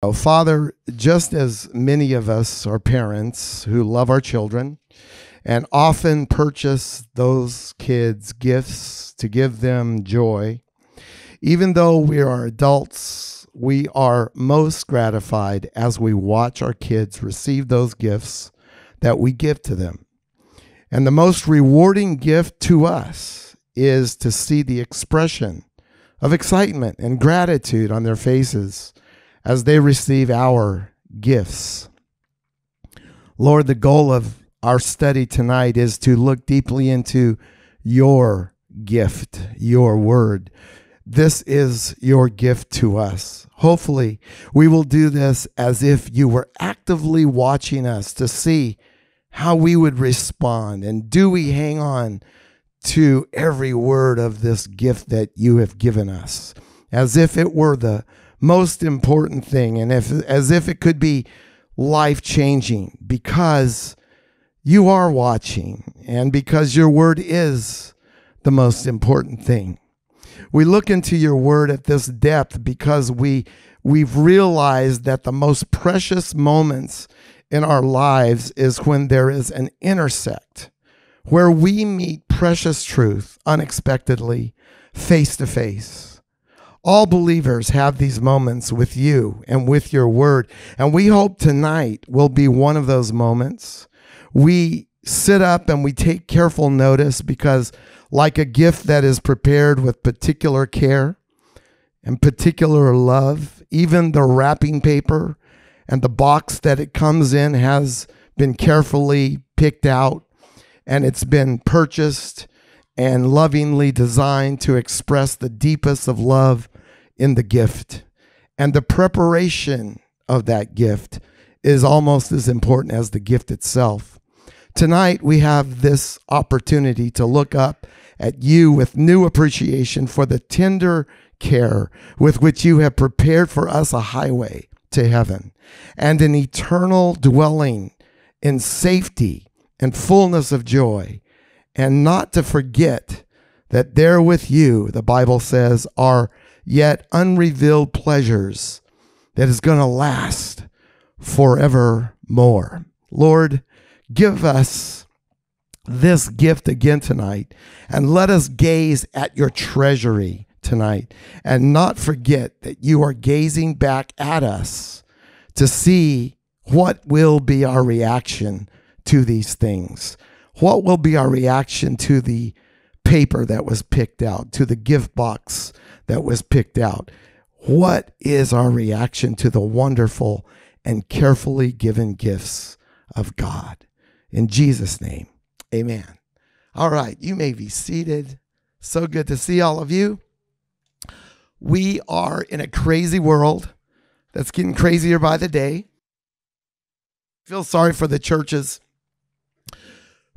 Oh, Father, just as many of us are parents who love our children and often purchase those kids gifts to give them joy, even though we are adults, we are most gratified as we watch our kids receive those gifts that we give to them. And the most rewarding gift to us is to see the expression of excitement and gratitude on their faces as they receive our gifts. Lord, the goal of our study tonight is to look deeply into your gift, your word. This is your gift to us. Hopefully, we will do this as if you were actively watching us to see how we would respond. And do we hang on to every word of this gift that you have given us as if it were the most important thing and if as if it could be life changing because you are watching and because your word is the most important thing. We look into your word at this depth because we we've realized that the most precious moments in our lives is when there is an intersect where we meet precious truth unexpectedly face to face. All believers have these moments with you and with your word. And we hope tonight will be one of those moments. We sit up and we take careful notice because, like a gift that is prepared with particular care and particular love, even the wrapping paper and the box that it comes in has been carefully picked out and it's been purchased and lovingly designed to express the deepest of love in the gift. And the preparation of that gift is almost as important as the gift itself. Tonight, we have this opportunity to look up at you with new appreciation for the tender care with which you have prepared for us a highway to heaven and an eternal dwelling in safety and fullness of joy. And not to forget that there with you, the Bible says, are yet unrevealed pleasures that is going to last forevermore. Lord, give us this gift again tonight and let us gaze at your treasury tonight and not forget that you are gazing back at us to see what will be our reaction to these things. What will be our reaction to the paper that was picked out, to the gift box that was picked out? What is our reaction to the wonderful and carefully given gifts of God? In Jesus' name, amen. All right, you may be seated. So good to see all of you. We are in a crazy world that's getting crazier by the day. Feel sorry for the churches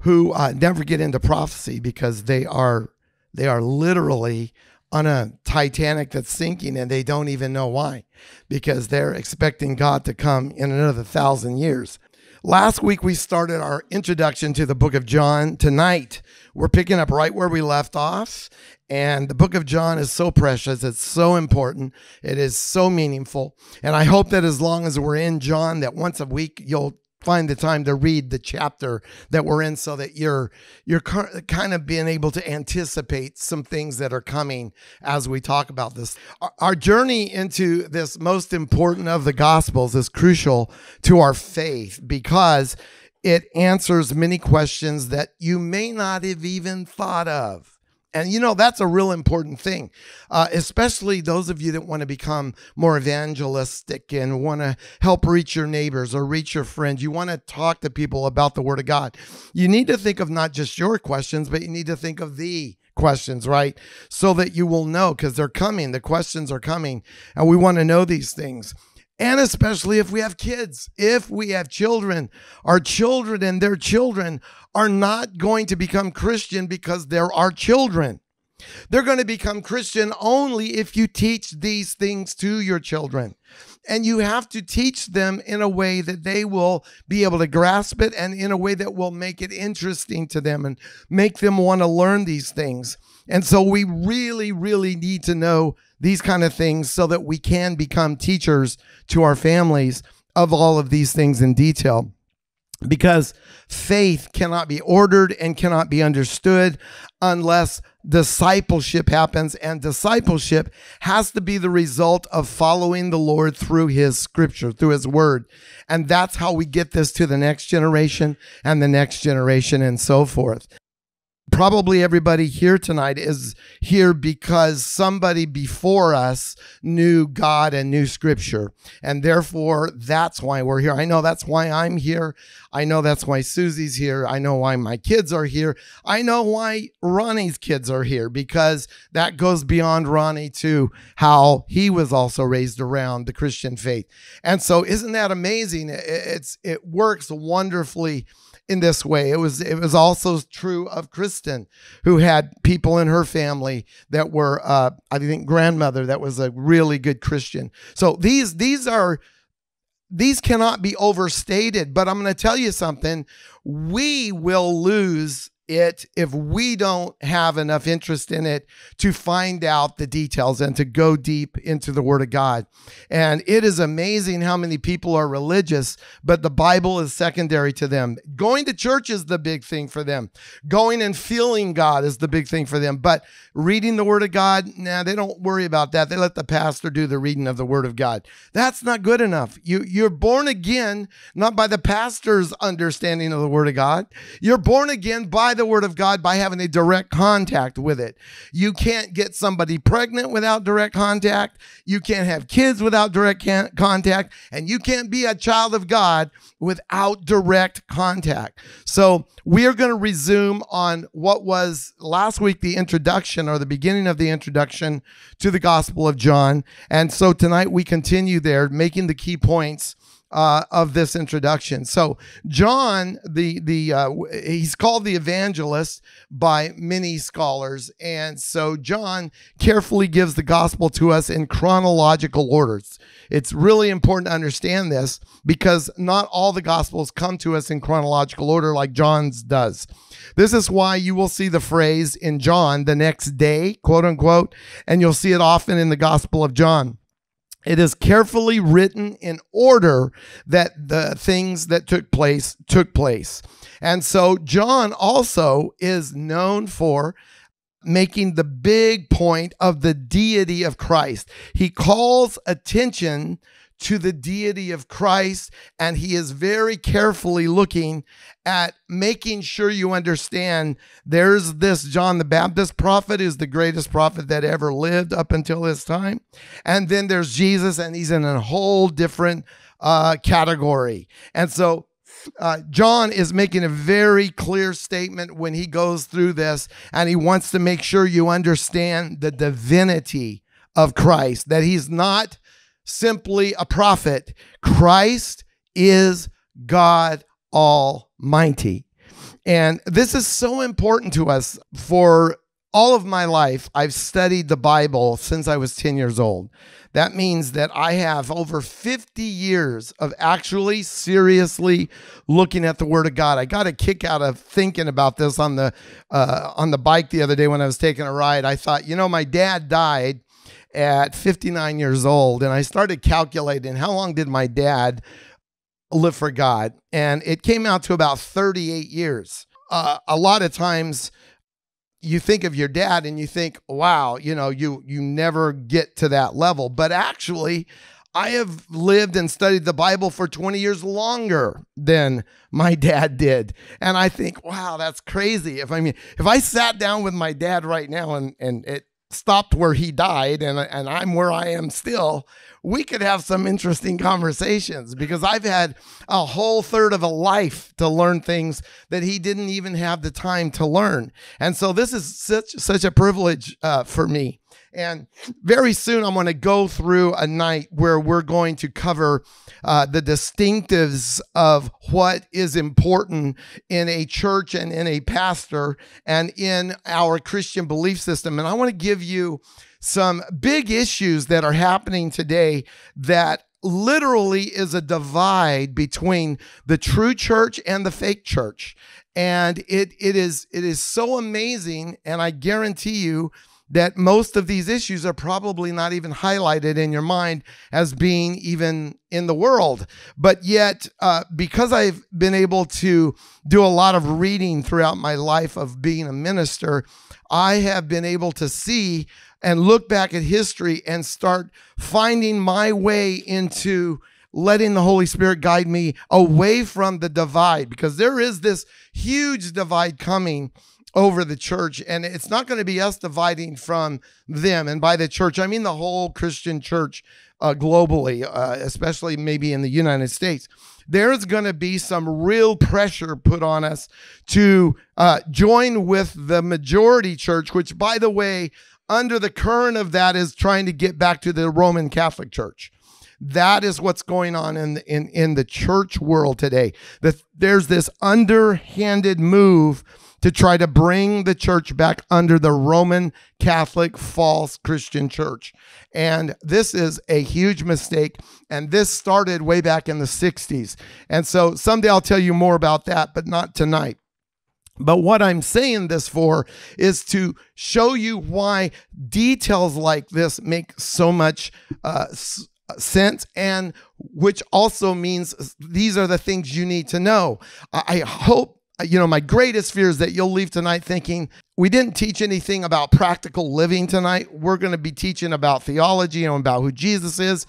who uh, never get into prophecy because they are they are literally on a Titanic that's sinking and they don't even know why because they're expecting God to come in another thousand years. Last week we started our introduction to the book of John. Tonight we're picking up right where we left off. And the book of John is so precious. It's so important. It is so meaningful. And I hope that as long as we're in John, that once a week you'll find the time to read the chapter that we're in so that you're you're kind of being able to anticipate some things that are coming as we talk about this. Our journey into this most important of the gospels is crucial to our faith because it answers many questions that you may not have even thought of and you know, that's a real important thing, uh, especially those of you that want to become more evangelistic and want to help reach your neighbors or reach your friends. You want to talk to people about the Word of God. You need to think of not just your questions, but you need to think of the questions, right? So that you will know because they're coming. The questions are coming, and we want to know these things and especially if we have kids, if we have children, our children and their children are not going to become Christian because they're our children. They're going to become Christian only if you teach these things to your children. And you have to teach them in a way that they will be able to grasp it and in a way that will make it interesting to them and make them want to learn these things. And so we really, really need to know these kind of things so that we can become teachers to our families of all of these things in detail. Because faith cannot be ordered and cannot be understood unless discipleship happens and discipleship has to be the result of following the Lord through his scripture through his word. And that's how we get this to the next generation and the next generation and so forth probably everybody here tonight is here because somebody before us knew God and knew scripture. And therefore, that's why we're here. I know that's why I'm here. I know that's why Susie's here. I know why my kids are here. I know why Ronnie's kids are here because that goes beyond Ronnie to how he was also raised around the Christian faith. And so, isn't that amazing? It's, it works wonderfully in this way. It was it was also true of Kristen, who had people in her family that were uh, I think grandmother that was a really good Christian. So these these are these cannot be overstated. But I'm going to tell you something: we will lose it if we don't have enough interest in it to find out the details and to go deep into the Word of God. And it is amazing how many people are religious, but the Bible is secondary to them. Going to church is the big thing for them, going and feeling God is the big thing for them. But reading the Word of God, nah, they don't worry about that. They let the pastor do the reading of the Word of God. That's not good enough. You, you're born again, not by the pastor's understanding of the Word of God, you're born again by the the word of God by having a direct contact with it. You can't get somebody pregnant without direct contact. You can't have kids without direct contact. And you can't be a child of God without direct contact. So we are going to resume on what was last week the introduction or the beginning of the introduction to the Gospel of John. And so tonight we continue there, making the key points uh, of this introduction. So John, the the uh, he's called the evangelist by many scholars, and so John carefully gives the gospel to us in chronological orders. It's really important to understand this because not all the gospels come to us in chronological order like John's does. This is why you will see the phrase in John the next day, quote unquote, and you'll see it often in the Gospel of John. It is carefully written in order that the things that took place took place. And so John also is known for making the big point of the deity of Christ. He calls attention to the deity of Christ, and he is very carefully looking at making sure you understand there's this John the Baptist prophet is the greatest prophet that ever lived up until this time. And then there's Jesus, and he's in a whole different uh, category. And so uh, John is making a very clear statement when he goes through this, and he wants to make sure you understand the divinity of Christ, that he's not simply a prophet. Christ is God Almighty. And this is so important to us. For all of my life, I've studied the Bible since I was 10 years old. That means that I have over 50 years of actually seriously looking at the Word of God. I got a kick out of thinking about this on the uh, on the bike the other day when I was taking a ride. I thought, you know, my dad died at 59 years old, and I started calculating how long did my dad live for God, and it came out to about 38 years. Uh, a lot of times, you think of your dad and you think, "Wow, you know, you you never get to that level." But actually, I have lived and studied the Bible for 20 years longer than my dad did. And I think, wow, that's crazy. If I mean, if I sat down with my dad right now and, and it stopped where he died and, and I'm where I am still, we could have some interesting conversations because I've had a whole third of a life to learn things that he didn't even have the time to learn. And so this is such such a privilege uh, for me. And very soon, I'm going to go through a night where we're going to cover uh, the distinctives of what is important in a church and in a pastor and in our Christian belief system. And I want to give you some big issues that are happening today that literally is a divide between the true church and the fake church and it it is it is so amazing and i guarantee you that most of these issues are probably not even highlighted in your mind as being even in the world. But yet, uh, because I've been able to do a lot of reading throughout my life of being a minister, I have been able to see and look back at history and start finding my way into letting the Holy Spirit guide me away from the divide because there is this huge divide coming over the church and it's not going to be us dividing from them. And by the church i mean the whole christian church uh, globally uh, especially maybe in the united states. There's going to be some real pressure put on us to uh, join with the majority church which by the way under the current of that is trying to get back to the roman catholic church. That is what's going on in in in the church world today. That there's this underhanded move to try to bring the church back under the Roman Catholic false Christian church. And this is a huge mistake. And this started way back in the 60s. And so someday I'll tell you more about that, but not tonight. But what I'm saying this for is to show you why details like this make so much uh, sense and which also means these are the things you need to know. I hope you know, my greatest fear is that you'll leave tonight thinking we didn't teach anything about practical living tonight. We're going to be teaching about theology and about who Jesus is.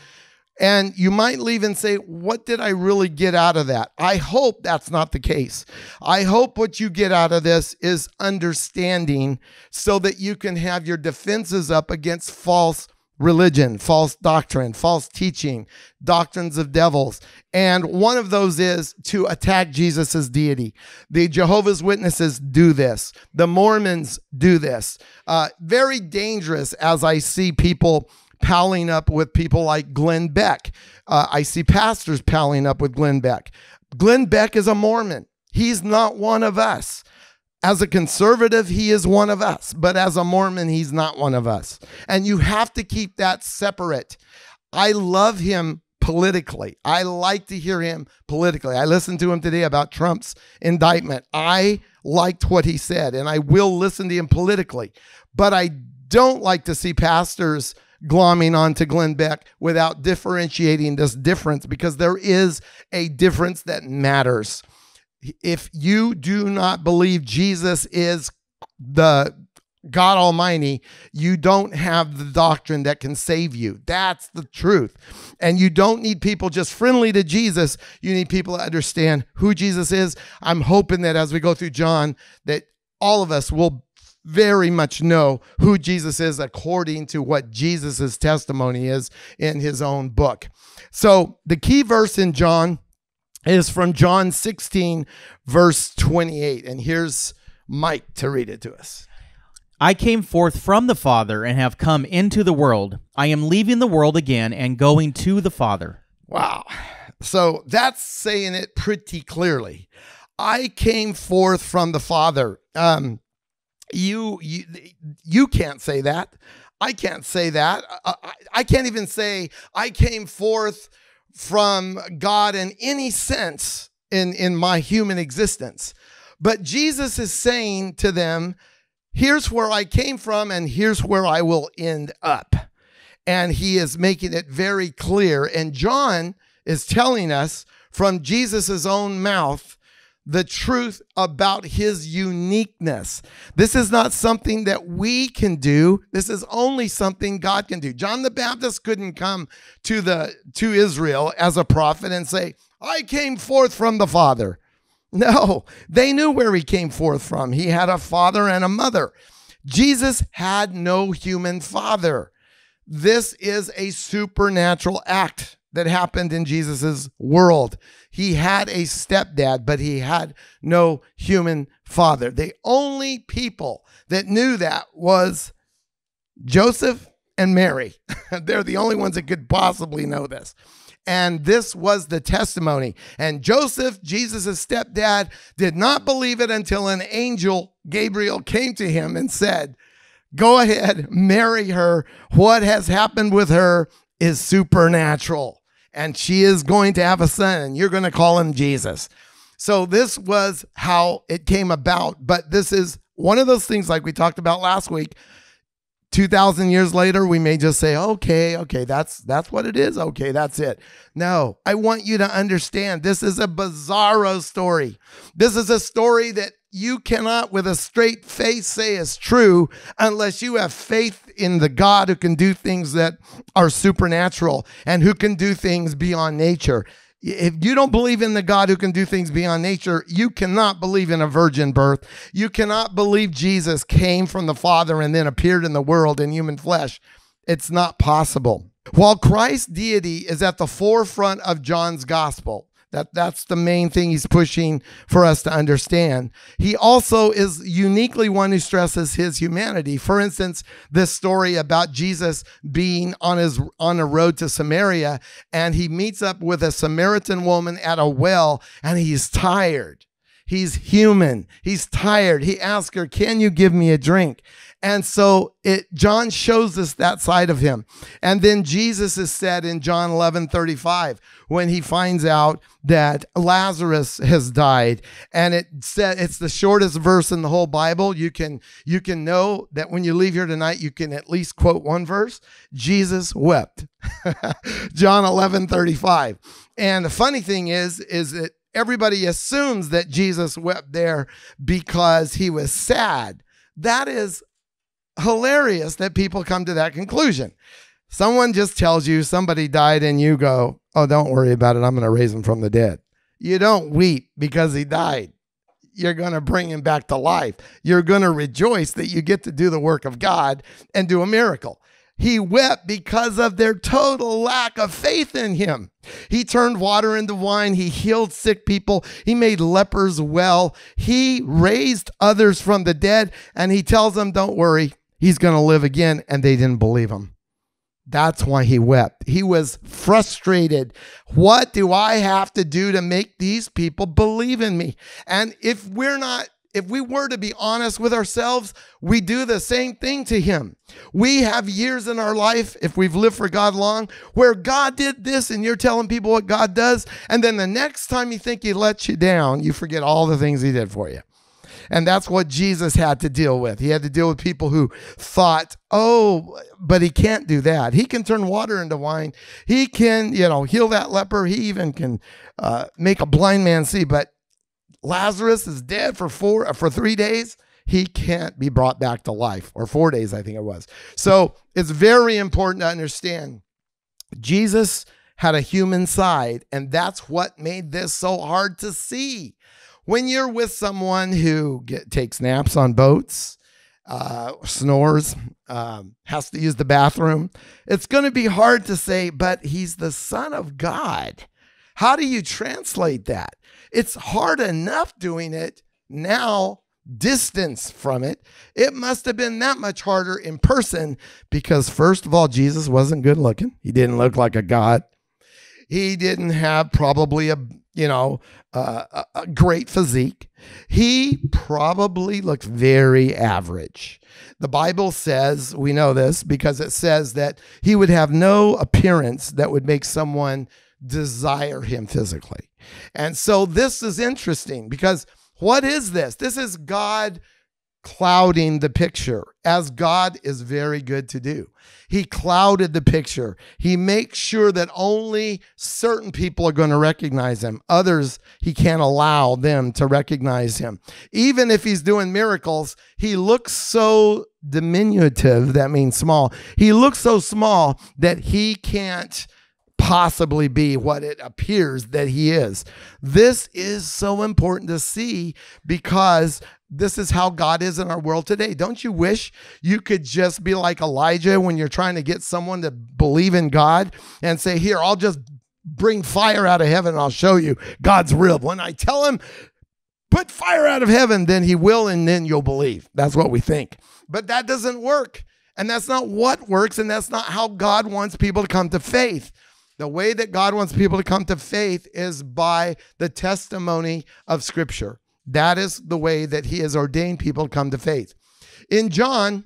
And you might leave and say, What did I really get out of that? I hope that's not the case. I hope what you get out of this is understanding so that you can have your defenses up against false religion, false doctrine, false teaching, doctrines of devils. And one of those is to attack Jesus' deity. The Jehovah's Witnesses do this, the Mormons do this. Uh, very dangerous as I see people palling up with people like Glenn Beck. Uh, I see pastors palling up with Glenn Beck. Glenn Beck is a Mormon. He's not one of us. As a conservative, he is one of us, but as a Mormon, he's not one of us. And you have to keep that separate. I love him politically. I like to hear him politically. I listened to him today about Trump's indictment. I liked what he said, and I will listen to him politically. But I don't like to see pastors glomming onto Glenn Beck without differentiating this difference because there is a difference that matters if you do not believe Jesus is the God Almighty, you don't have the doctrine that can save you. That's the truth. And you don't need people just friendly to Jesus. You need people to understand who Jesus is. I'm hoping that as we go through John, that all of us will very much know who Jesus is according to what Jesus' testimony is in his own book. So the key verse in John is from John 16, verse 28. And here's Mike to read it to us. I came forth from the Father and have come into the world. I am leaving the world again and going to the Father. Wow. So that's saying it pretty clearly. I came forth from the Father. Um, you, you, you can't say that. I can't say that. I, I, I can't even say I came forth from God in any sense in, in my human existence. But Jesus is saying to them, here's where I came from and here's where I will end up. And he is making it very clear. And John is telling us from Jesus' own mouth the truth about his uniqueness. This is not something that we can do. This is only something God can do. John the Baptist couldn't come to the to Israel as a prophet and say, "I came forth from the Father." No, they knew where he came forth from. He had a father and a mother. Jesus had no human father. This is a supernatural act that happened in Jesus's world. He had a stepdad, but he had no human father. The only people that knew that was Joseph and Mary. They're the only ones that could possibly know this. And this was the testimony. And Joseph, Jesus' stepdad, did not believe it until an angel, Gabriel, came to him and said, Go ahead, marry her. What has happened with her is supernatural and she is going to have a son, and you're going to call him Jesus. So, this was how it came about. But this is one of those things, like we talked about last week. 2000 years later we may just say okay okay that's that's what it is. Okay that's it. No i want you to understand this is a bizarro story. This is a story that you cannot with a straight face say is true unless you have faith in the god who can do things that are supernatural and who can do things beyond nature if you don't believe in the God who can do things beyond nature, you cannot believe in a virgin birth. You cannot believe Jesus came from the Father and then appeared in the world in human flesh. It's not possible. While Christ's deity is at the forefront of John's gospel, that that's the main thing he's pushing for us to understand. He also is uniquely one who stresses his humanity. For instance, this story about Jesus being on his on a road to Samaria and he meets up with a Samaritan woman at a well and he's tired. He's human. He's tired. He asks her, "Can you give me a drink?" And so it John shows us that side of him. And then Jesus is said in John 11 35 when he finds out that Lazarus has died. And it said it's the shortest verse in the whole Bible. You can you can know that when you leave here tonight, you can at least quote one verse. Jesus wept. John 11 35. And the funny thing is, is that everybody assumes that Jesus wept there because he was sad. That is hilarious that people come to that conclusion. Someone just tells you somebody died and you go, oh, don't worry about it. I'm going to raise him from the dead. You don't weep because he died. You're going to bring him back to life. You're going to rejoice that you get to do the work of God and do a miracle. He wept because of their total lack of faith in him. He turned water into wine. He healed sick people. He made lepers well. He raised others from the dead. And he tells them, Don't worry, he's going to live again. And they didn't believe him. That's why he wept. He was frustrated. What do I have to do to make these people believe in me? And if we're not if we were to be honest with ourselves, we do the same thing to him. We have years in our life, if we've lived for God long, where God did this and you're telling people what God does. And then the next time you think he lets you down, you forget all the things he did for you. And that's what Jesus had to deal with. He had to deal with people who thought, oh, but he can't do that. He can turn water into wine. He can, you know, heal that leper. He even can uh, make a blind man see. But Lazarus is dead for four uh, for three days. He can't be brought back to life, or four days, I think it was. So it's very important to understand Jesus had a human side, and that's what made this so hard to see. When you're with someone who get, takes naps on boats, uh, snores, um, has to use the bathroom, it's going to be hard to say, but he's the Son of God. How do you translate that? It's hard enough doing it now, distance from it. It must have been that much harder in person because, first of all, Jesus wasn't good looking. He didn't look like a God. He didn't have probably a, you know, uh, a great physique. He probably looked very average. The Bible says, we know this because it says that he would have no appearance that would make someone desire him physically. And so this is interesting because what is this? This is God clouding the picture, as God is very good to do. He clouded the picture. He makes sure that only certain people are going to recognize him. Others, he can't allow them to recognize him. Even if he's doing miracles, he looks so diminutive, that means small. He looks so small that he can't possibly be what it appears that he is. This is so important to see because this is how God is in our world today. Don't you wish you could just be like Elijah when you're trying to get someone to believe in God and say, Here, I'll just bring fire out of heaven and I'll show you God's real. When I tell him, put fire out of heaven, then he will, and then you'll believe. That's what we think. But that doesn't work. And that's not what works. And that's not how God wants people to come to faith. The way that God wants people to come to faith is by the testimony of Scripture. That is the way that He has ordained people to come to faith. In John,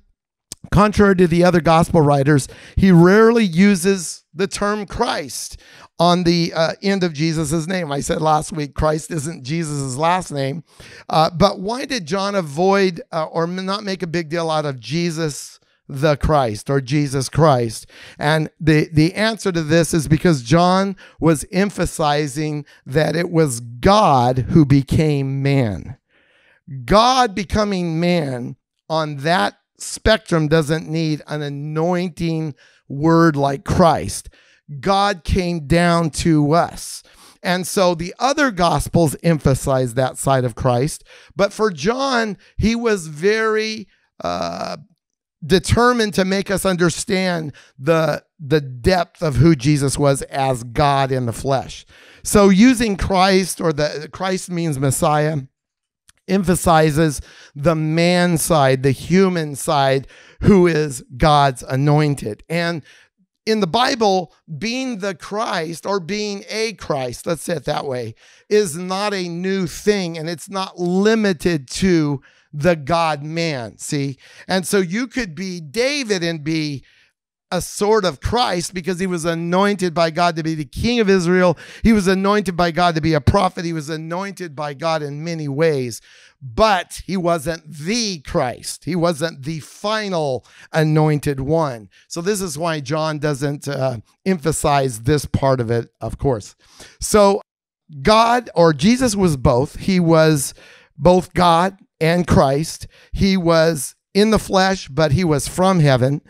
contrary to the other gospel writers, he rarely uses the term Christ on the uh, end of Jesus' name. I said last week, Christ isn't Jesus' last name. Uh, but why did John avoid uh, or not make a big deal out of Jesus the Christ or Jesus Christ? And the, the answer to this is because John was emphasizing that it was God who became man. God becoming man on that spectrum doesn't need an anointing word like Christ. God came down to us. And so the other gospels emphasize that side of Christ. But for John, he was very uh, determined to make us understand the, the depth of who Jesus was as God in the flesh. So using Christ or the Christ means Messiah emphasizes the man side, the human side, who is God's anointed. And in the Bible, being the Christ or being a Christ, let's say it that way, is not a new thing and it's not limited to the God man. See? And so you could be David and be a sort of Christ because he was anointed by God to be the king of Israel. He was anointed by God to be a prophet. He was anointed by God in many ways but he wasn't the Christ. He wasn't the final anointed one. So, this is why John doesn't uh, emphasize this part of it, of course. So, God or Jesus was both. He was both God and Christ. He was in the flesh, but he was from heaven.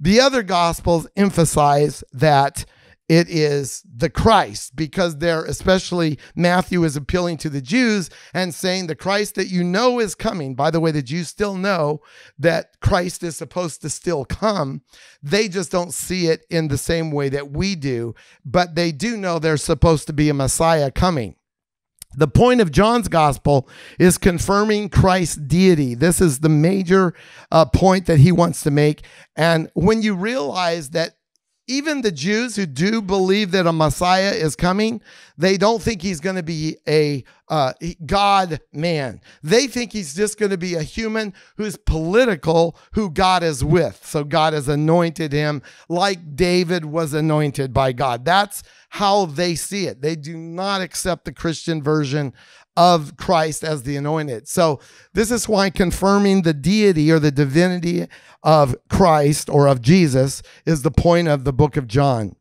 The other gospels emphasize that it is the Christ because they're especially Matthew is appealing to the Jews and saying the Christ that you know is coming. By the way, the Jews still know that Christ is supposed to still come. They just don't see it in the same way that we do, but they do know there's supposed to be a Messiah coming. The point of John's gospel is confirming Christ's deity. This is the major uh, point that he wants to make. And when you realize that even the Jews who do believe that a Messiah is coming, they don't think he's going to be a uh, God man. They think he's just going to be a human who's political, who God is with. So God has anointed him like David was anointed by God. That's how they see it. They do not accept the Christian version of Christ as the anointed. So, this is why confirming the deity or the divinity of Christ or of Jesus is the point of the book of John.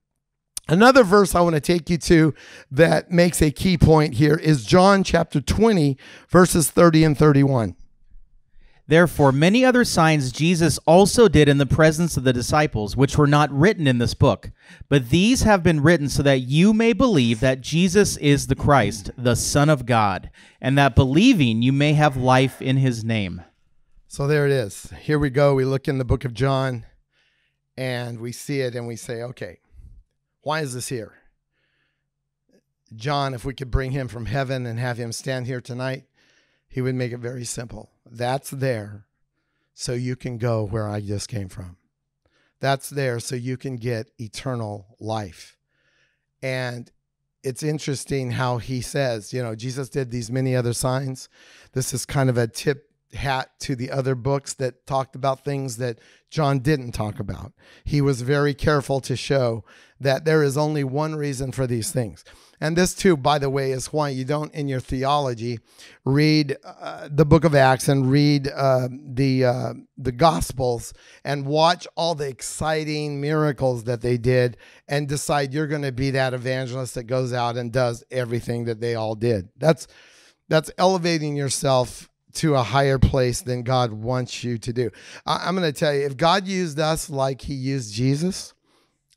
Another verse I want to take you to that makes a key point here is John chapter 20, verses 30 and 31. Therefore, many other signs Jesus also did in the presence of the disciples, which were not written in this book. But these have been written so that you may believe that Jesus is the Christ, the Son of God, and that believing you may have life in his name. So there it is. Here we go. We look in the book of John and we see it and we say, okay, why is this here? John, if we could bring him from heaven and have him stand here tonight, he would make it very simple. That's there so you can go where I just came from. That's there so you can get eternal life. And it's interesting how he says, you know, Jesus did these many other signs. This is kind of a tip hat to the other books that talked about things that John didn't talk about. He was very careful to show that there is only one reason for these things. And this, too, by the way, is why you don't, in your theology, read uh, the book of Acts and read uh, the, uh, the Gospels and watch all the exciting miracles that they did and decide you're going to be that evangelist that goes out and does everything that they all did. That's, that's elevating yourself to a higher place than God wants you to do. I, I'm going to tell you if God used us like he used Jesus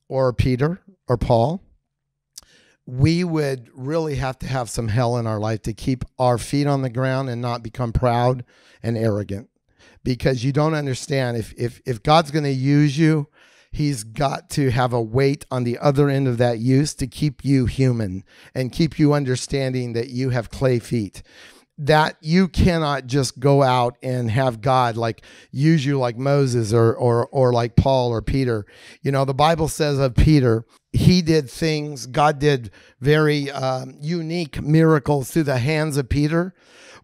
or Peter or Paul, we would really have to have some hell in our life to keep our feet on the ground and not become proud and arrogant because you don't understand if if if God's going to use you he's got to have a weight on the other end of that use to keep you human and keep you understanding that you have clay feet that you cannot just go out and have God like use you like Moses or or or like Paul or Peter. You know, the Bible says of Peter, he did things. God did very um, unique miracles through the hands of Peter.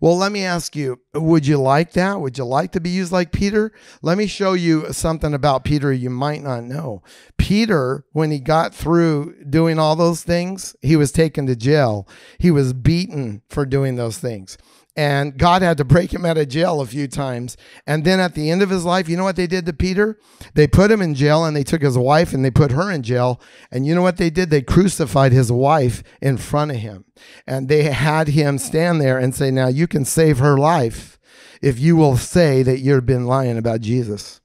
Well, let me ask you, would you like that? Would you like to be used like Peter? Let me show you something about Peter you might not know. Peter, when he got through doing all those things, he was taken to jail. He was beaten for doing those things. and God had to break him out of jail a few times. And then at the end of his life, you know what they did to Peter? They put him in jail and they took his wife and they put her in jail. And you know what they did? They crucified his wife in front of him. And they had him stand there and say, Now you can save her life if you will say that you've been lying about Jesus.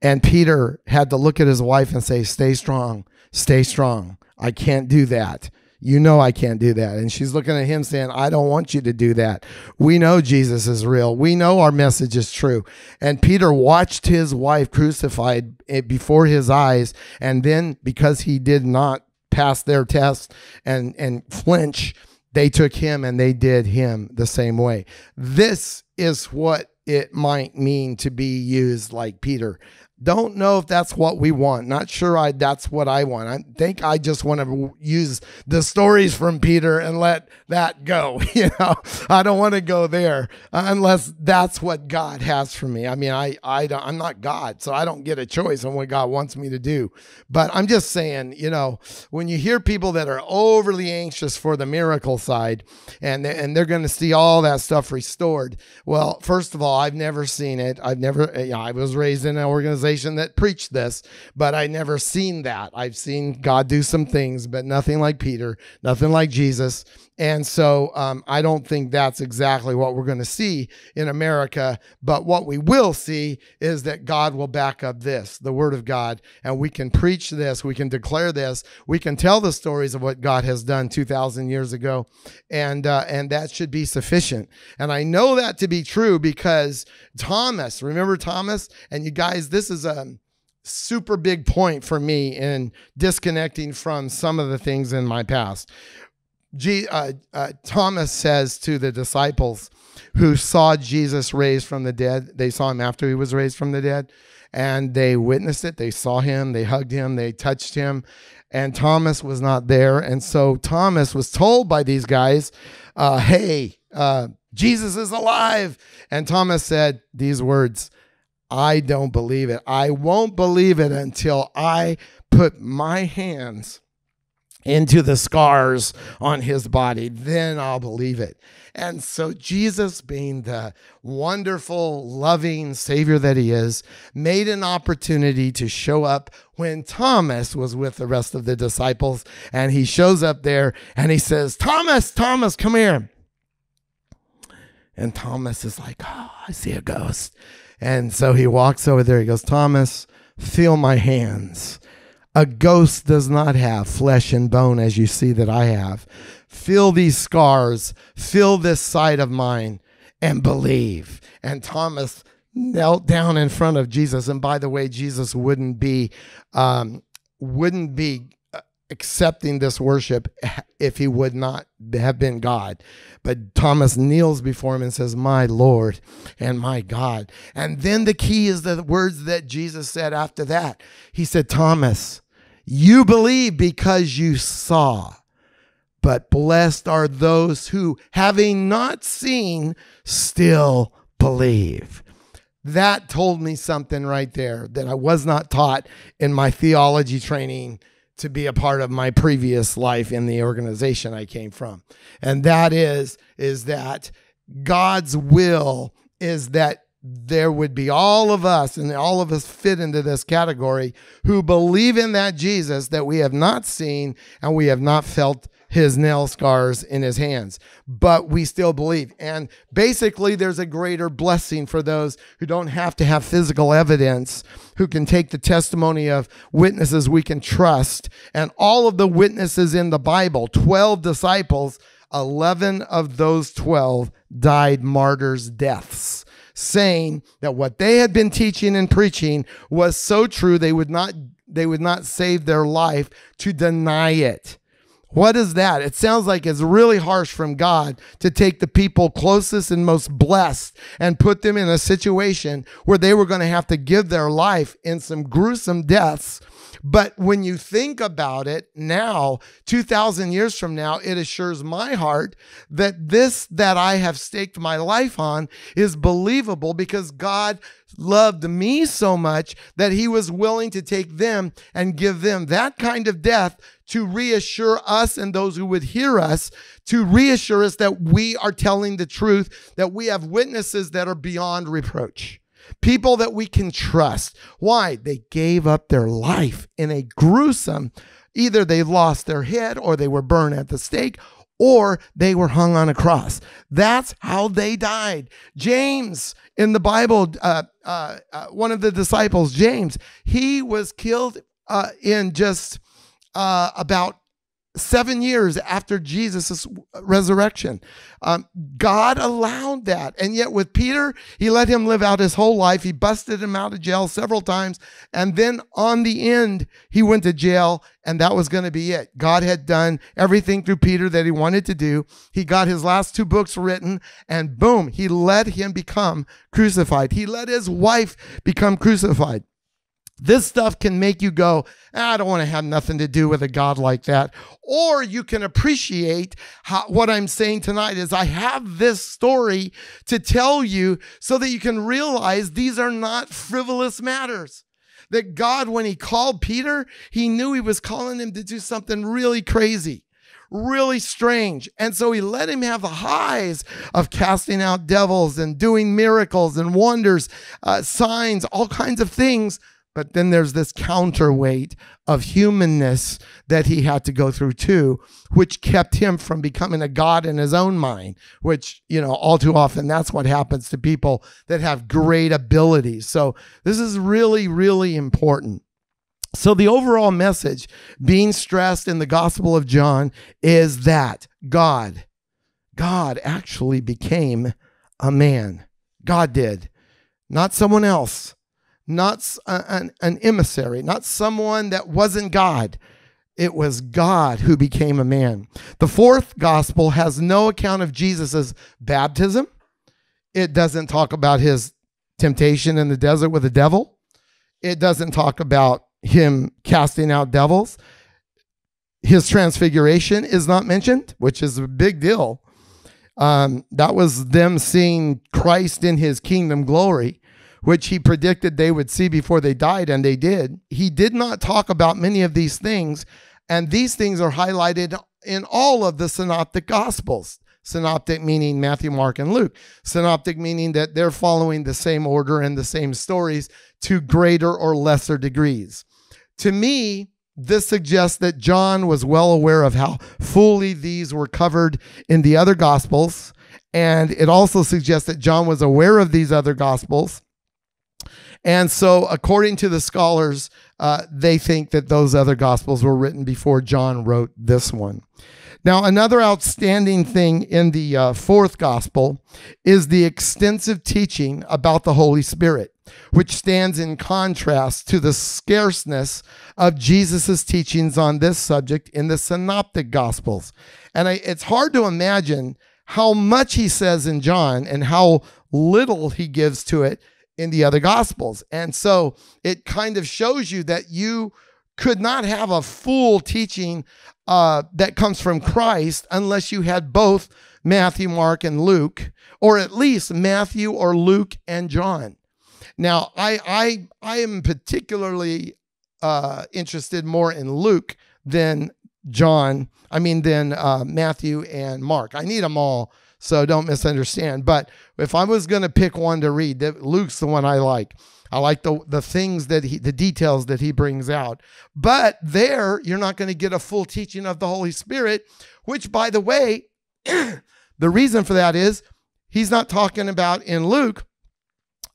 And Peter had to look at his wife and say, Stay strong, stay strong. I can't do that. You know I can't do that. And she's looking at him saying, I don't want you to do that. We know Jesus is real. We know our message is true. And Peter watched his wife crucified eh, before his eyes. And then because he did not pass their test and, and flinch, they took him and they did him the same way. This is what it might mean to be used like Peter. Don't know if that's what we want. Not sure I that's what I want. I think I just want to use the stories from Peter and let that go. You know, I don't want to go there unless that's what God has for me. I mean, I I don't, I'm not God, so I don't get a choice on what God wants me to do. But I'm just saying, you know, when you hear people that are overly anxious for the miracle side and they, and they're going to see all that stuff restored. Well, first of all, I've never seen it. I've never you know, I was raised in an organization that preached this, but I never seen that. I've seen God do some things, but nothing like Peter, nothing like Jesus. And so um, I don't think that's exactly what we're going to see in America. But what we will see is that God will back up this, the Word of God, and we can preach this, we can declare this, we can tell the stories of what God has done 2,000 years ago, and uh, and that should be sufficient. And I know that to be true because Thomas, remember Thomas, and you guys, this is a super big point for me in disconnecting from some of the things in my past. G, uh, uh, Thomas says to the disciples who saw Jesus raised from the dead, they saw him after he was raised from the dead, and they witnessed it. They saw him, they hugged him, they touched him, and Thomas was not there. And so Thomas was told by these guys, uh, Hey, uh, Jesus is alive. And Thomas said these words I don't believe it. I won't believe it until I put my hands into the scars on his body, then I'll believe it. And so, Jesus, being the wonderful, loving Savior that he is, made an opportunity to show up when Thomas was with the rest of the disciples. And he shows up there and he says, Thomas, Thomas, come here. And Thomas is like, Oh, I see a ghost. And so he walks over there. He goes, Thomas, feel my hands. A ghost does not have flesh and bone as you see that I have. Feel these scars, feel this side of mine, and believe. And Thomas knelt down in front of Jesus. And by the way, Jesus wouldn't be um, wouldn't be uh, accepting this worship if he would not have been God. But Thomas kneels before him and says, My Lord and my God. And then the key is the words that Jesus said after that. He said, Thomas, you believe because you saw, but blessed are those who, having not seen, still believe. That told me something right there that I was not taught in my theology training to be a part of my previous life in the organization I came from. And that is is that God's will is that there would be all of us, and all of us fit into this category, who believe in that Jesus that we have not seen and we have not felt his nail scars in his hands, but we still believe. And basically, there's a greater blessing for those who don't have to have physical evidence, who can take the testimony of witnesses we can trust. And all of the witnesses in the Bible, 12 disciples, 11 of those 12 died martyrs' deaths saying that what they had been teaching and preaching was so true they would not they would not save their life to deny it. What is that? It sounds like it's really harsh from God to take the people closest and most blessed and put them in a situation where they were going to have to give their life in some gruesome deaths But when you think about it now, 2,000 years from now, it assures my heart that this that I have staked my life on is believable because God loved me so much that he was willing to take them and give them that kind of death to reassure us and those who would hear us, to reassure us that we are telling the truth, that we have witnesses that are beyond reproach. People that we can trust. Why? They gave up their life in a gruesome, either they lost their head or they were burned at the stake or they were hung on a cross. That's how they died. James in the Bible, uh, uh, uh, one of the disciples, James, he was killed uh, in just uh, about seven years after Jesus' resurrection. Um, God allowed that. And yet, with Peter, he let him live out his whole life. He busted him out of jail several times. And then on the end, he went to jail, and that was going to be it. God had done everything through Peter that he wanted to do. He got his last two books written, and boom, he let him become crucified. He let his wife become crucified. This stuff can make you go, ah, I don't want to have nothing to do with a God like that. Or you can appreciate how, what I'm saying tonight is I have this story to tell you so that you can realize these are not frivolous matters. That God, when he called Peter, he knew he was calling him to do something really crazy really strange. And so he let him have the highs of casting out devils and doing miracles and wonders, uh, signs, all kinds of things but then there's this counterweight of humanness that he had to go through too, which kept him from becoming a God in his own mind, which, you know, all too often that's what happens to people that have great abilities. So this is really, really important. So the overall message being stressed in the Gospel of John is that God, God actually became a man. God did, not someone else not an, an emissary, not someone that wasn't God. It was God who became a man. The fourth gospel has no account of Jesus' baptism. It doesn't talk about his temptation in the desert with the devil. It doesn't talk about him casting out devils. His transfiguration is not mentioned, which is a big deal. Um, that was them seeing Christ in his kingdom glory which he predicted they would see before they died, and they did. He did not talk about many of these things, and these things are highlighted in all of the synoptic gospels. Synoptic meaning Matthew, Mark, and Luke. Synoptic meaning that they're following the same order and the same stories to greater or lesser degrees. To me, this suggests that John was well aware of how fully these were covered in the other gospels. And it also suggests that John was aware of these other gospels and so, according to the scholars, uh, they think that those other gospels were written before John wrote this one. Now, another outstanding thing in the uh, fourth gospel is the extensive teaching about the Holy Spirit, which stands in contrast to the scarceness of Jesus' teachings on this subject in the synoptic gospels. And I, it's hard to imagine how much he says in John and how little he gives to it in the other gospels. And so it kind of shows you that you could not have a full teaching uh, that comes from Christ unless you had both Matthew, Mark, and Luke, or at least Matthew or Luke and John. Now, I I I am particularly uh, interested more in Luke than John. I mean, than uh, Matthew and Mark. I need them all so don't misunderstand. But if I was going to pick one to read, Luke's the one I like. I like the the things that he the details that he brings out. But there you're not going to get a full teaching of the Holy Spirit, which by the way, the reason for that is he's not talking about in Luke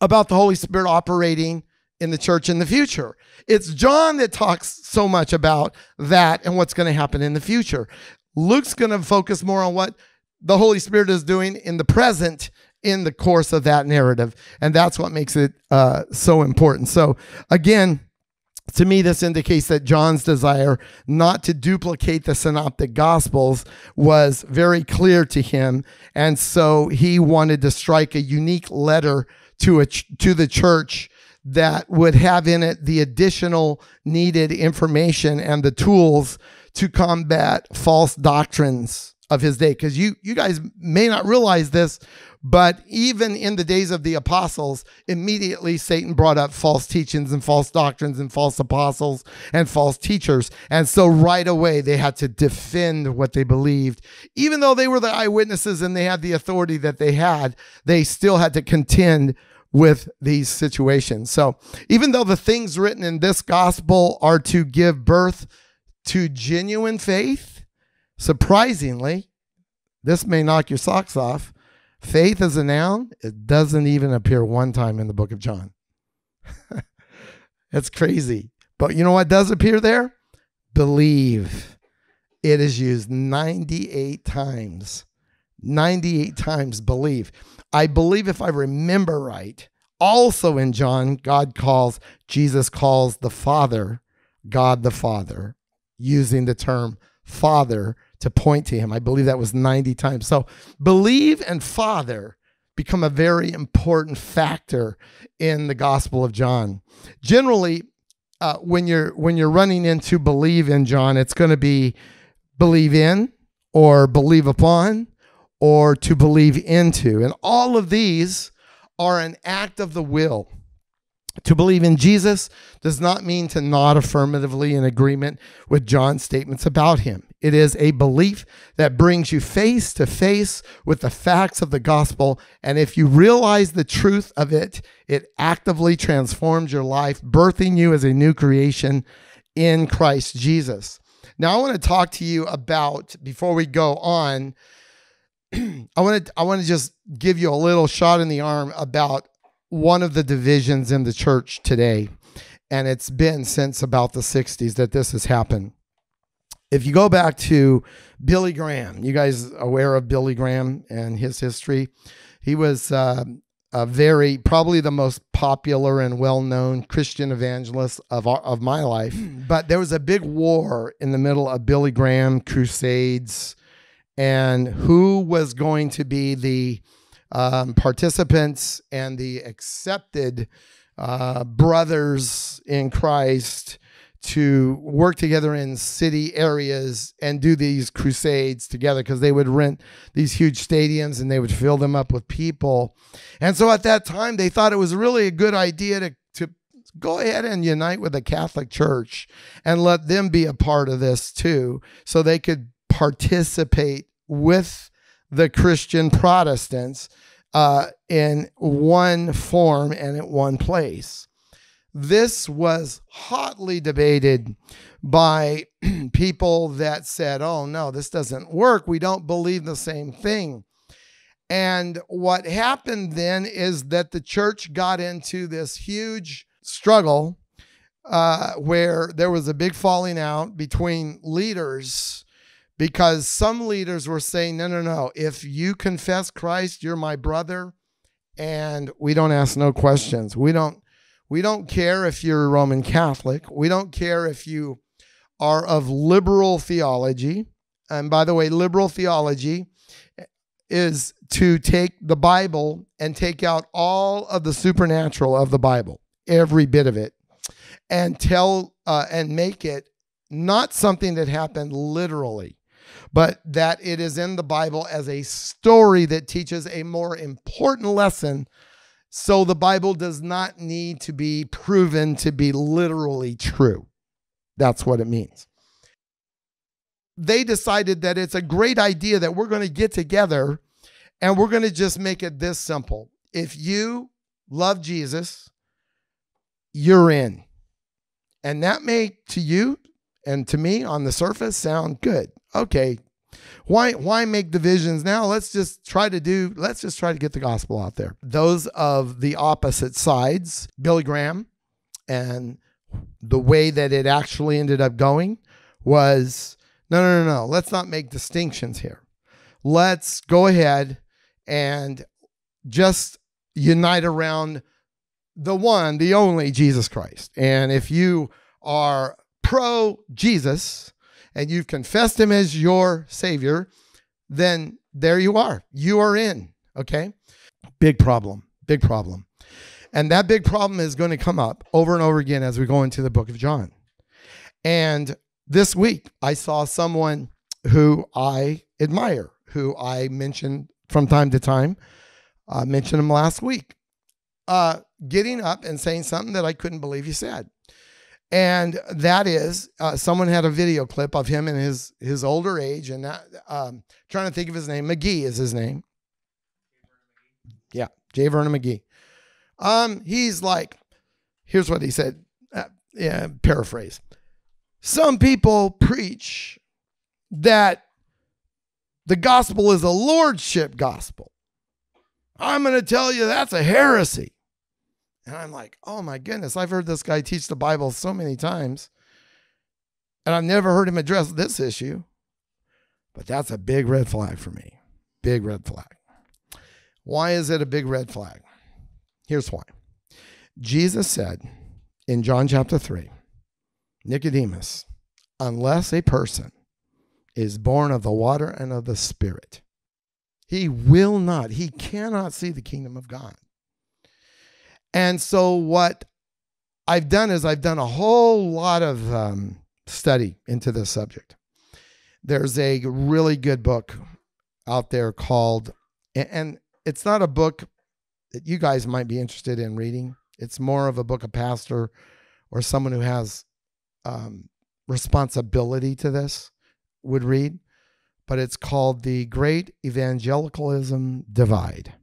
about the Holy Spirit operating in the church in the future. It's John that talks so much about that and what's going to happen in the future. Luke's going to focus more on what the Holy Spirit is doing in the present in the course of that narrative. And that's what makes it uh, so important. So, again, to me, this indicates that John's desire not to duplicate the synoptic gospels was very clear to him. And so he wanted to strike a unique letter to, a ch- to the church that would have in it the additional needed information and the tools to combat false doctrines of his day because you you guys may not realize this but even in the days of the apostles immediately satan brought up false teachings and false doctrines and false apostles and false teachers. And so right away they had to defend what they believed. Even though they were the eyewitnesses and they had the authority that they had they still had to contend with these situations. So even though the things written in this gospel are to give birth to genuine faith Surprisingly, this may knock your socks off. Faith as a noun, it doesn't even appear one time in the book of John. That's crazy. But you know what does appear there? Believe. It is used 98 times. 98 times believe. I believe if I remember right, also in John, God calls, Jesus calls the Father, God the Father, using the term Father to point to him. I believe that was 90 times. So believe and father become a very important factor in the Gospel of John. Generally, uh, when you're when you're running into believe in John, it's going to be believe in or believe upon or to believe into, and all of these are an act of the will. To believe in Jesus does not mean to nod affirmatively in agreement with John's statements about him. It is a belief that brings you face to face with the facts of the gospel. And if you realize the truth of it, it actively transforms your life, birthing you as a new creation in Christ Jesus. Now, I want to talk to you about, before we go on, I want to I want to just give you a little shot in the arm about one of the divisions in the church today. And it's been since about the 60s that this has happened. If you go back to Billy Graham, you guys aware of Billy Graham and his history? He was uh, a very, probably the most popular and well known Christian evangelist of, our, of my life. But there was a big war in the middle of Billy Graham crusades and who was going to be the um, participants and the accepted uh, brothers in Christ to work together in city areas and do these crusades together because they would rent these huge stadiums and they would fill them up with people. And so at that time, they thought it was really a good idea to, to go ahead and unite with the Catholic Church and let them be a part of this too, so they could participate with the Christian Protestants uh, in one form and at one place. This was hotly debated by people that said, oh, no, this doesn't work. We don't believe the same thing. And what happened then is that the church got into this huge struggle uh, where there was a big falling out between leaders because some leaders were saying, no, no, no, if you confess Christ, you're my brother, and we don't ask no questions. We don't we don't care if you're a Roman Catholic. We don't care if you are of liberal theology. And by the way, liberal theology is to take the Bible and take out all of the supernatural of the Bible, every bit of it, and tell uh, and make it not something that happened literally but that it is in the Bible as a story that teaches a more important lesson. So the Bible does not need to be proven to be literally true. That's what it means. They decided that it's a great idea that we're going to get together and we're going to just make it this simple. If you love Jesus, you're in. And that may to you and to me on the surface sound good okay, why why make divisions now? Let's just try to do let's just try to get the gospel out there. Those of the opposite sides, Billy Graham and the way that it actually ended up going was no no no no, let's not make distinctions here. Let's go ahead and just unite around the one, the only Jesus Christ. And if you are pro Jesus, and you've confessed him as your savior, then there you are. You are in. Okay. Big problem. Big problem. And that big problem is going to come up over and over again as we go into the book of John. And this week, I saw someone who I admire, who I mentioned from time to time. I mentioned him last week, uh, getting up and saying something that I couldn't believe he said. And that is, uh, someone had a video clip of him in his his older age, and that, um, trying to think of his name. McGee is his name. Yeah, J. Vernon McGee. Um, he's like, here's what he said. Uh, yeah, paraphrase. Some people preach that the gospel is a lordship gospel. I'm going to tell you that's a heresy. And I'm like, oh my goodness, I've heard this guy teach the Bible so many times, and I've never heard him address this issue. But that's a big red flag for me. Big red flag. Why is it a big red flag? Here's why. Jesus said in John chapter 3 Nicodemus, unless a person is born of the water and of the Spirit, he will not, he cannot see the kingdom of God. And so, what I've done is I've done a whole lot of um, study into this subject. There's a really good book out there called, and it's not a book that you guys might be interested in reading. It's more of a book a pastor or someone who has um, responsibility to this would read, but it's called The Great Evangelicalism Divide.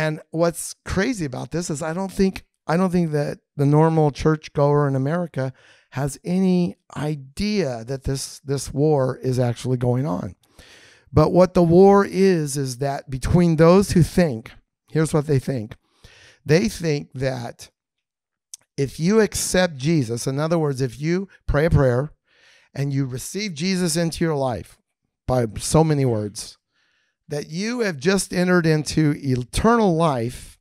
And what's crazy about this is I don't think I don't think that the normal churchgoer in America has any idea that this this war is actually going on. But what the war is is that between those who think, here's what they think. They think that if you accept Jesus, in other words, if you pray a prayer and you receive Jesus into your life by so many words, that you have just entered into eternal life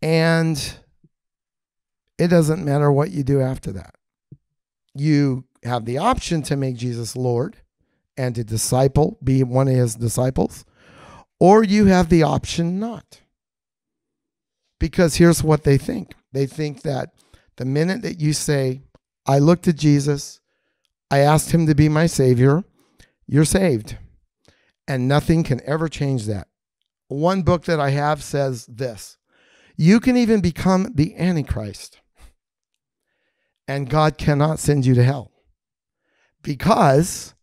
and it doesn't matter what you do after that. You have the option to make Jesus Lord and to disciple, be one of his disciples, or you have the option not. Because here's what they think they think that the minute that you say, I looked at Jesus, I asked him to be my Savior, you're saved and nothing can ever change that. One book that I have says this you can even become the Antichrist, and God cannot send you to hell because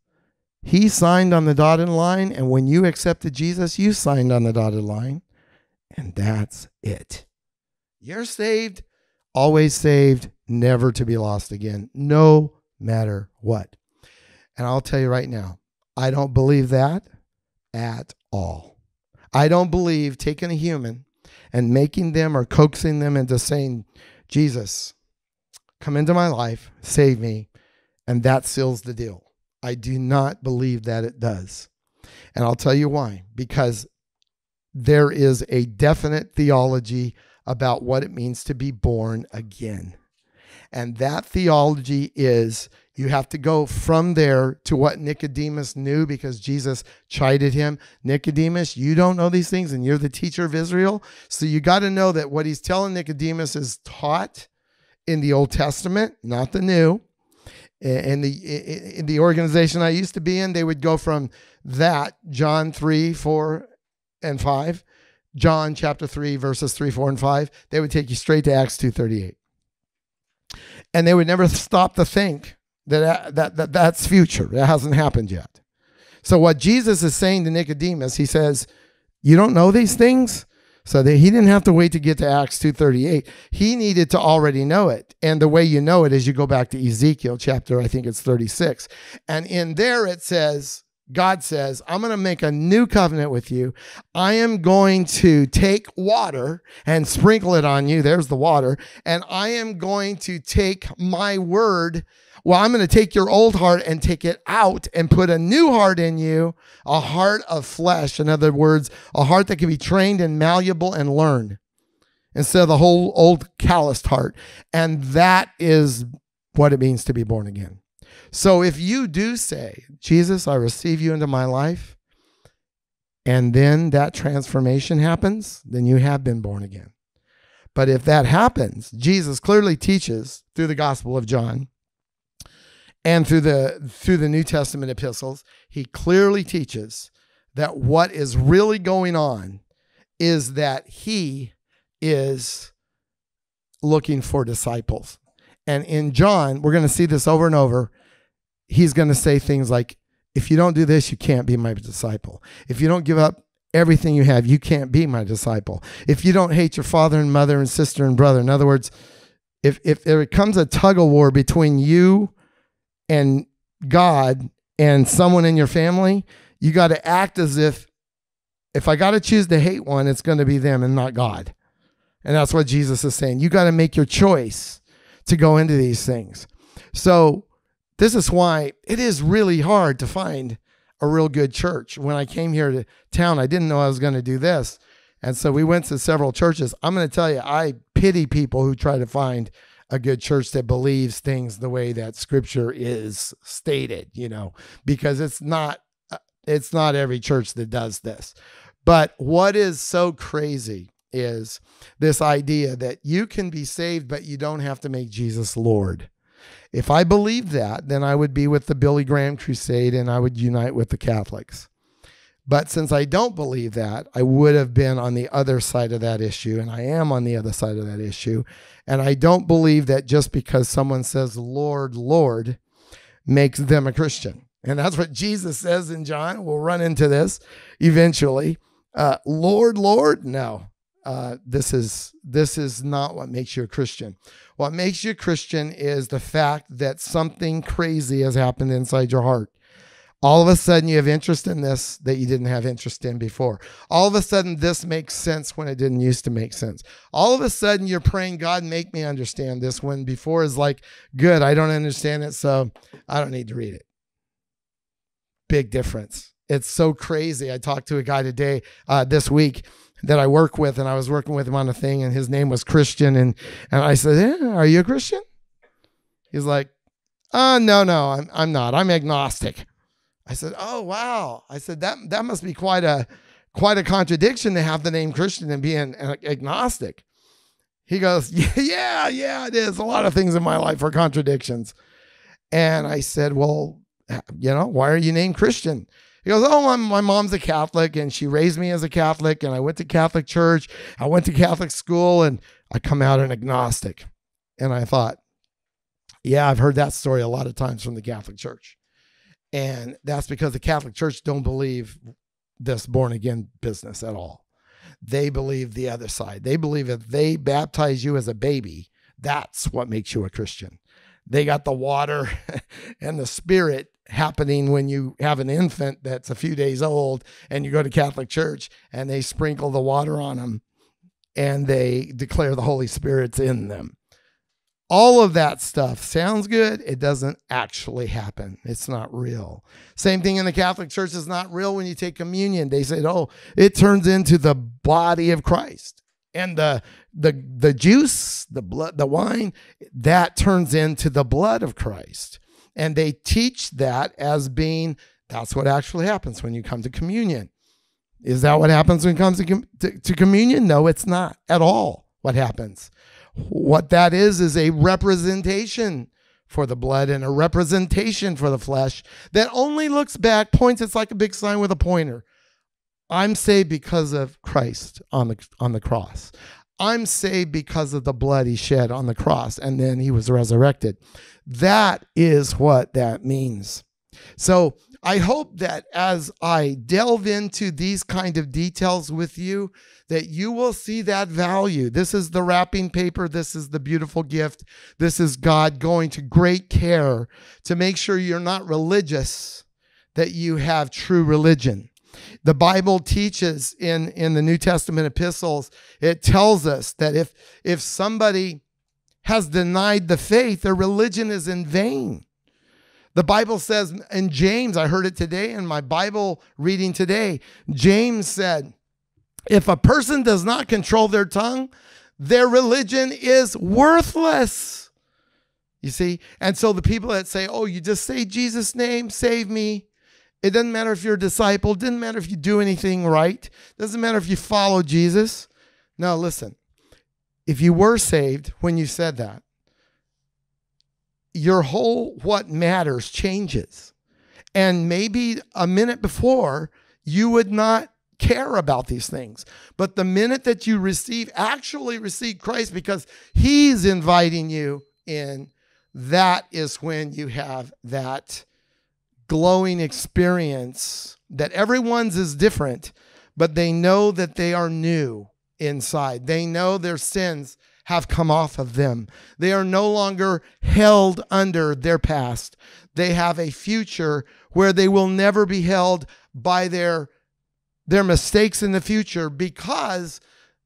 he signed on the dotted line, and when you accepted Jesus, you signed on the dotted line, and that's it. You're saved, always saved, never to be lost again, no matter what. And I'll tell you right now, I don't believe that at all. I don't believe taking a human and making them or coaxing them into saying, Jesus, come into my life, save me, and that seals the deal. I do not believe that it does. And I'll tell you why. Because there is a definite theology about what it means to be born again. And that theology is you have to go from there to what Nicodemus knew because Jesus chided him. Nicodemus, you don't know these things and you're the teacher of Israel. So you got to know that what he's telling Nicodemus is taught in the Old Testament, not the New. In the in the organization I used to be in, they would go from that John 3, 4 and 5, John chapter 3 verses 3, 4 and 5, they would take you straight to Acts 2:38 and they would never stop to think that, that, that that's future. That hasn't happened yet. So what Jesus is saying to Nicodemus, he says, "You don't know these things." So that he didn't have to wait to get to Acts 2:38. He needed to already know it. And the way you know it is you go back to Ezekiel chapter I think it's 36. And in there it says God says, I'm going to make a new covenant with you. I am going to take water and sprinkle it on you. There's the water. And I am going to take my word. Well, I'm going to take your old heart and take it out and put a new heart in you, a heart of flesh. In other words, a heart that can be trained and malleable and learn instead of the whole old calloused heart. And that is what it means to be born again. So if you do say, Jesus, I receive you into my life, and then that transformation happens, then you have been born again. But if that happens, Jesus clearly teaches through the Gospel of John and through the through the New Testament epistles, he clearly teaches that what is really going on is that he is looking for disciples. And in John, we're going to see this over and over. He's going to say things like, if you don't do this, you can't be my disciple. If you don't give up everything you have, you can't be my disciple. If you don't hate your father and mother and sister and brother, in other words, if, if there comes a tug of war between you and God and someone in your family, you got to act as if if I got to choose to hate one, it's going to be them and not God. And that's what Jesus is saying. You got to make your choice to go into these things. So, this is why it is really hard to find a real good church. When I came here to town, I didn't know I was going to do this. And so we went to several churches. I'm going to tell you, I pity people who try to find a good church that believes things the way that scripture is stated, you know, because it's not uh, it's not every church that does this. But what is so crazy is this idea that you can be saved, but you don't have to make Jesus Lord. If I believed that, then I would be with the Billy Graham Crusade and I would unite with the Catholics. But since I don't believe that, I would have been on the other side of that issue, and I am on the other side of that issue. And I don't believe that just because someone says, Lord, Lord, makes them a Christian. And that's what Jesus says in John. We'll run into this eventually. Uh, Lord, Lord, no. Uh, this is this is not what makes you a Christian. What makes you a Christian is the fact that something crazy has happened inside your heart. All of a sudden, you have interest in this that you didn't have interest in before. All of a sudden, this makes sense when it didn't used to make sense. All of a sudden, you're praying, God, make me understand this, when before is like, good, I don't understand it, so I don't need to read it. Big difference. It's so crazy. I talked to a guy today, uh, this week, that I work with, and I was working with him on a thing, and his name was Christian, and and I said, "Are you a Christian?" He's like, "Uh, no, no, I'm I'm not. I'm agnostic." I said, "Oh, wow." I said that that must be quite a quite a contradiction to have the name Christian and being agnostic. He goes, "Yeah, yeah, it is. A lot of things in my life are contradictions." And I said, "Well, you know, why are you named Christian?" He goes, Oh, my mom's a Catholic and she raised me as a Catholic and I went to Catholic church. I went to Catholic school and I come out an agnostic. And I thought, yeah, I've heard that story a lot of times from the Catholic Church. And that's because the Catholic Church don't believe this born again business at all. They believe the other side. They believe if they baptize you as a baby, that's what makes you a Christian. They got the water and the spirit happening when you have an infant that's a few days old and you go to Catholic church and they sprinkle the water on them and they declare the Holy Spirit's in them. All of that stuff sounds good. It doesn't actually happen. It's not real. Same thing in the Catholic Church is not real when you take communion. They said, "Oh, it turns into the body of Christ." And the the the juice, the blood, the wine, that turns into the blood of Christ. And they teach that as being that's what actually happens when you come to communion. Is that what happens when it comes to, com- to, to communion? No, it's not at all what happens. What that is, is a representation for the blood and a representation for the flesh that only looks back, points, it's like a big sign with a pointer. I'm saved because of Christ on the on the cross. I'm saved because of the blood he shed on the cross and then he was resurrected. That is what that means. So I hope that as I delve into these kind of details with you, that you will see that value. This is the wrapping paper. This is the beautiful gift. This is God going to great care to make sure you're not religious, that you have true religion. The Bible teaches in, in the New Testament epistles, it tells us that if, if somebody has denied the faith, their religion is in vain. The Bible says in James, I heard it today in my Bible reading today. James said, if a person does not control their tongue, their religion is worthless. You see? And so the people that say, oh, you just say Jesus' name, save me, it doesn't matter if you're a disciple. It doesn't matter if you do anything right. It doesn't matter if you follow Jesus. Now, listen. if you were saved when you said that, your whole what matters changes. And maybe a minute before, you would not care about these things. But the minute that you receive, actually receive Christ because He's inviting you in, that is when you have that glowing experience that everyone's is different, but they know that they are new inside. They know their sins have come off of them. They are no longer held under their past. They have a future where they will never be held by their their mistakes in the future because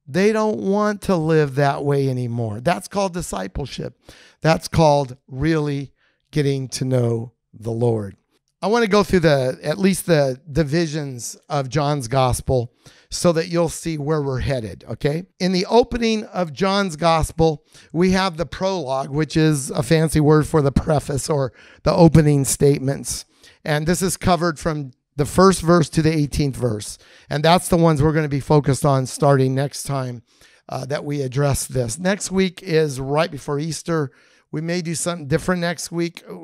they don't want to live that way anymore. That's called discipleship. That's called really getting to know the Lord. I want to go through the at least the divisions of John's gospel so that you'll see where we're headed, okay? In the opening of John's gospel, we have the prologue, which is a fancy word for the preface or the opening statements. And this is covered from the first verse to the 18th verse. And that's the ones we're going to be focused on starting next time uh, that we address this. Next week is right before Easter. We may do something different next week uh,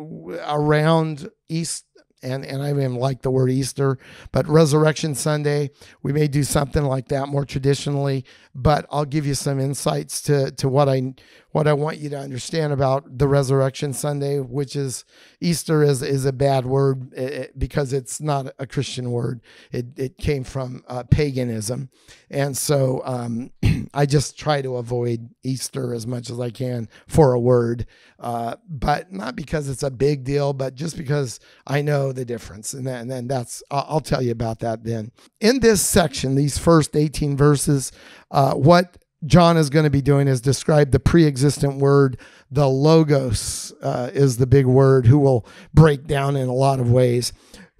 around East and and I even like the word Easter, but Resurrection Sunday, we may do something like that more traditionally. But I'll give you some insights to to what I what I want you to understand about the Resurrection Sunday, which is Easter is is a bad word eh, eh, because it's not a Christian word. It it came from uh, paganism, and so um, I just try to avoid Easter as much as I can for a word, uh, but not because it's a big deal, but just because I know the difference, and then and then that's I'll, I'll tell you about that then. In this section, these first eighteen verses, uh, what John is going to be doing is describe the pre existent word. The Logos uh, is the big word, who will break down in a lot of ways.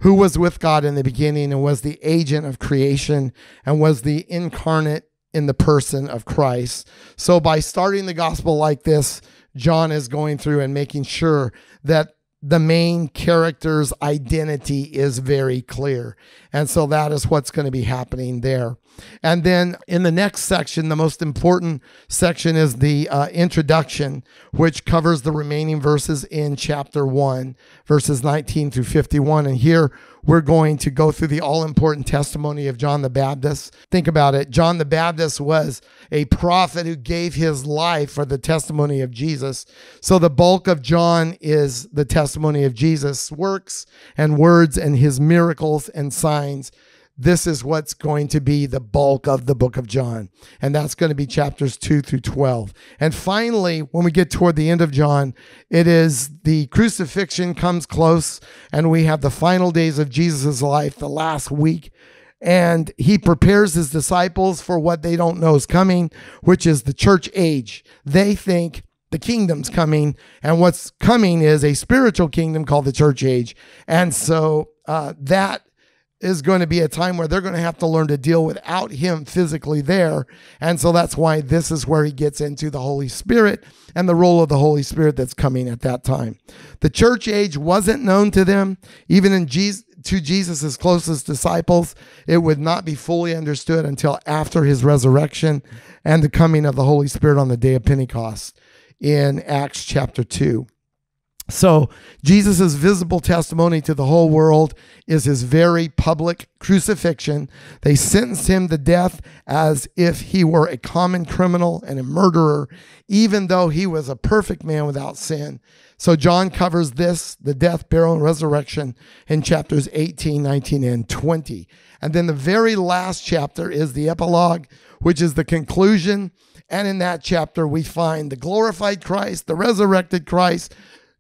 Who was with God in the beginning and was the agent of creation and was the incarnate in the person of Christ. So, by starting the gospel like this, John is going through and making sure that the main character's identity is very clear. And so that is what's going to be happening there. And then in the next section, the most important section is the uh, introduction, which covers the remaining verses in chapter 1, verses 19 through 51. And here we're going to go through the all important testimony of John the Baptist. Think about it. John the Baptist was a prophet who gave his life for the testimony of Jesus. So the bulk of John is the testimony of Jesus' works and words and his miracles and signs this is what's going to be the bulk of the book of John. And that's going to be chapters 2 through 12. And finally, when we get toward the end of John, it is the crucifixion comes close, and we have the final days of Jesus' life, the last week. And he prepares his disciples for what they don't know is coming, which is the church age. They think the kingdom's coming, and what's coming is a spiritual kingdom called the church age. And so uh, that is going to be a time where they're going to have to learn to deal without him physically there. And so that's why this is where he gets into the Holy Spirit and the role of the Holy Spirit that's coming at that time. The church age wasn't known to them, even in Jesus to Jesus's closest disciples, it would not be fully understood until after his resurrection and the coming of the Holy Spirit on the day of Pentecost in Acts chapter 2. So, Jesus' visible testimony to the whole world is his very public crucifixion. They sentenced him to death as if he were a common criminal and a murderer, even though he was a perfect man without sin. So, John covers this, the death, burial, and resurrection, in chapters 18, 19, and 20. And then the very last chapter is the epilogue, which is the conclusion. And in that chapter, we find the glorified Christ, the resurrected Christ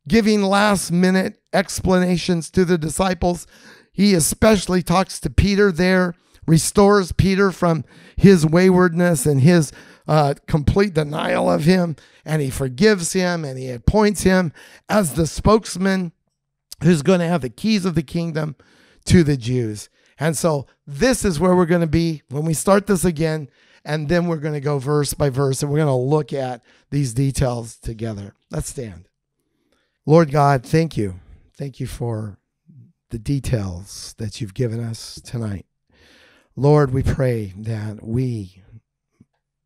giving last minute explanations to the disciples. He especially talks to Peter there, restores Peter from his waywardness and his uh, complete denial of him, and he forgives him and he appoints him as the spokesman who's going to have the keys of the kingdom to the Jews. And so this is where we're going to be when we start this again. And then we're going to go verse by verse and we're going to look at these details together. Let's stand. Lord God, thank you. Thank you for the details that you've given us tonight. Lord, we pray that we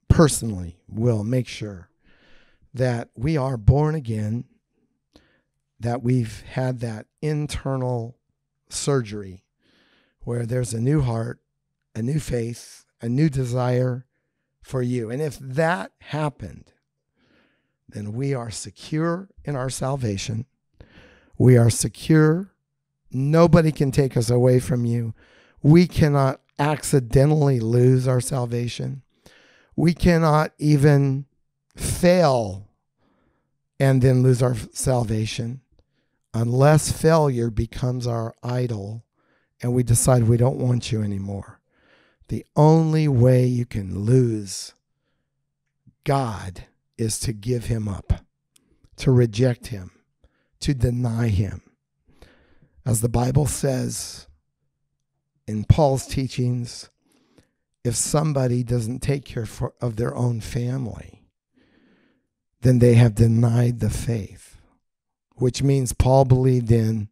personally will make sure that we are born again, that we've had that internal surgery where there's a new heart, a new faith, a new desire for you. And if that happened, then we are secure in our salvation. We are secure. Nobody can take us away from you. We cannot accidentally lose our salvation. We cannot even fail and then lose our salvation unless failure becomes our idol and we decide we don't want you anymore. The only way you can lose God is to give him up, to reject him, to deny him. As the Bible says in Paul's teachings, if somebody doesn't take care for, of their own family, then they have denied the faith, which means Paul believed in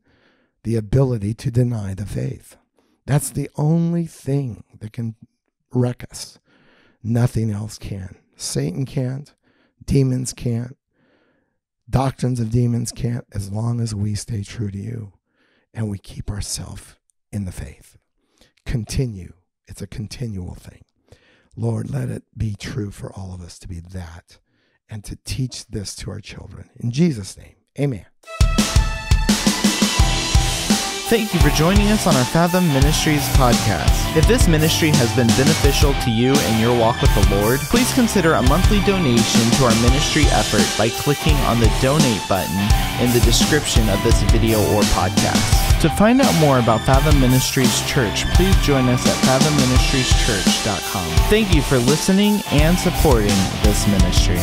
the ability to deny the faith. That's the only thing that can wreck us. Nothing else can. Satan can't. Demons can't. Doctrines of demons can't as long as we stay true to you and we keep ourselves in the faith. Continue. It's a continual thing. Lord, let it be true for all of us to be that and to teach this to our children. In Jesus' name, amen. Thank you for joining us on our Fathom Ministries podcast. If this ministry has been beneficial to you in your walk with the Lord, please consider a monthly donation to our ministry effort by clicking on the donate button in the description of this video or podcast. To find out more about Fathom Ministries Church, please join us at fathomministrieschurch.com. Thank you for listening and supporting this ministry.